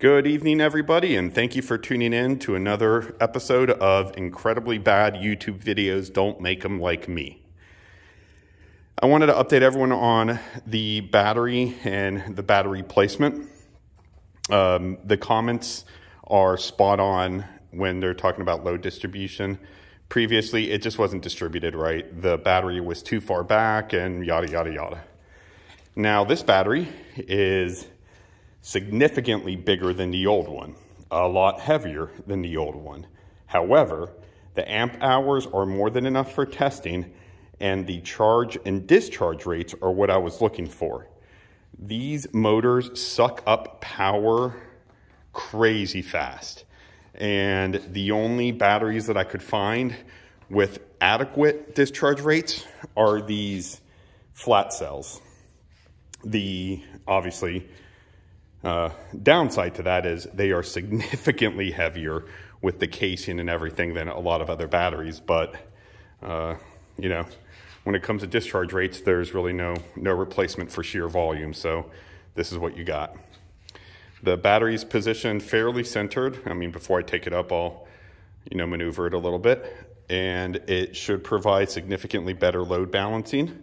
Good evening, everybody, and thank you for tuning in to another episode of Incredibly Bad YouTube Videos Don't Make Them Like Me. I wanted to update everyone on the battery and the battery placement. Um, the comments are spot on when they're talking about load distribution. Previously, it just wasn't distributed right. The battery was too far back and yada, yada, yada. Now, this battery is significantly bigger than the old one, a lot heavier than the old one. However, the amp hours are more than enough for testing and the charge and discharge rates are what I was looking for. These motors suck up power crazy fast. And the only batteries that I could find with adequate discharge rates are these flat cells. The, obviously, uh, downside to that is they are significantly heavier with the casing and everything than a lot of other batteries. But, uh, you know, when it comes to discharge rates, there's really no, no replacement for sheer volume. So this is what you got. The battery's positioned fairly centered. I mean, before I take it up, I'll, you know, maneuver it a little bit. And it should provide significantly better load balancing.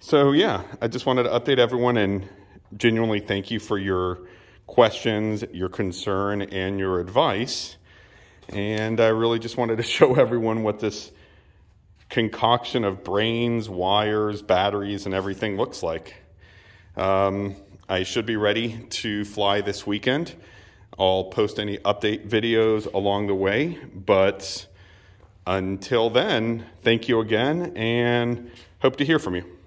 So yeah, I just wanted to update everyone and genuinely thank you for your questions, your concern, and your advice. And I really just wanted to show everyone what this concoction of brains, wires, batteries, and everything looks like. Um, I should be ready to fly this weekend. I'll post any update videos along the way, but until then, thank you again and hope to hear from you.